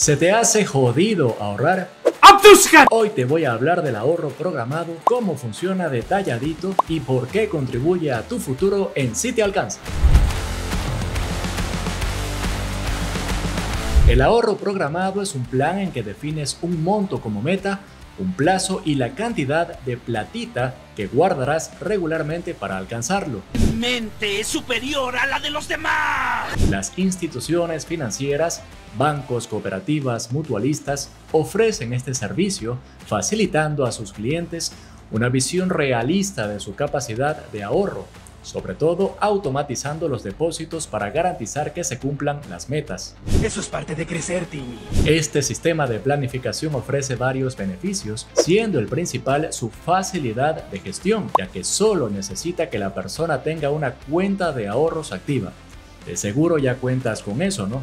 ¿Se te hace jodido ahorrar? Hoy te voy a hablar del ahorro programado, cómo funciona detalladito y por qué contribuye a tu futuro en Si te alcanza. El ahorro programado es un plan en que defines un monto como meta un plazo y la cantidad de platita que guardarás regularmente para alcanzarlo. mente superior a la de los demás. Las instituciones financieras, bancos, cooperativas, mutualistas ofrecen este servicio facilitando a sus clientes una visión realista de su capacidad de ahorro sobre todo automatizando los depósitos para garantizar que se cumplan las metas. Eso es parte de crecer, Timmy. Este sistema de planificación ofrece varios beneficios, siendo el principal su facilidad de gestión, ya que solo necesita que la persona tenga una cuenta de ahorros activa. De seguro ya cuentas con eso, ¿no?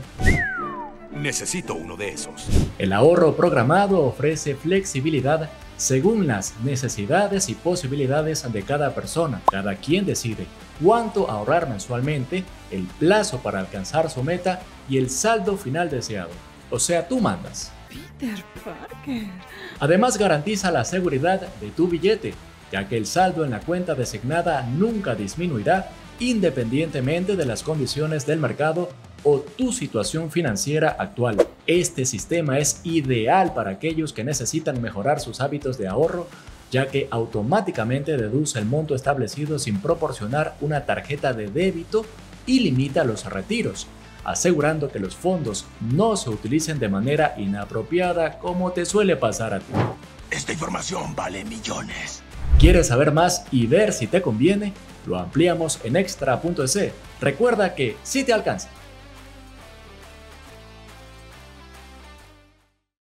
Necesito uno de esos. El ahorro programado ofrece flexibilidad según las necesidades y posibilidades de cada persona. Cada quien decide cuánto ahorrar mensualmente, el plazo para alcanzar su meta y el saldo final deseado. O sea, tú mandas. Peter Parker. Además garantiza la seguridad de tu billete, ya que el saldo en la cuenta designada nunca disminuirá independientemente de las condiciones del mercado o tu situación financiera actual. Este sistema es ideal para aquellos que necesitan mejorar sus hábitos de ahorro ya que automáticamente deduce el monto establecido sin proporcionar una tarjeta de débito y limita los retiros, asegurando que los fondos no se utilicen de manera inapropiada como te suele pasar a ti. Esta información vale millones. ¿Quieres saber más y ver si te conviene? Lo ampliamos en extra.es. Recuerda que si te alcanza.